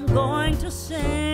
I'm going to sing.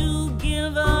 to give up.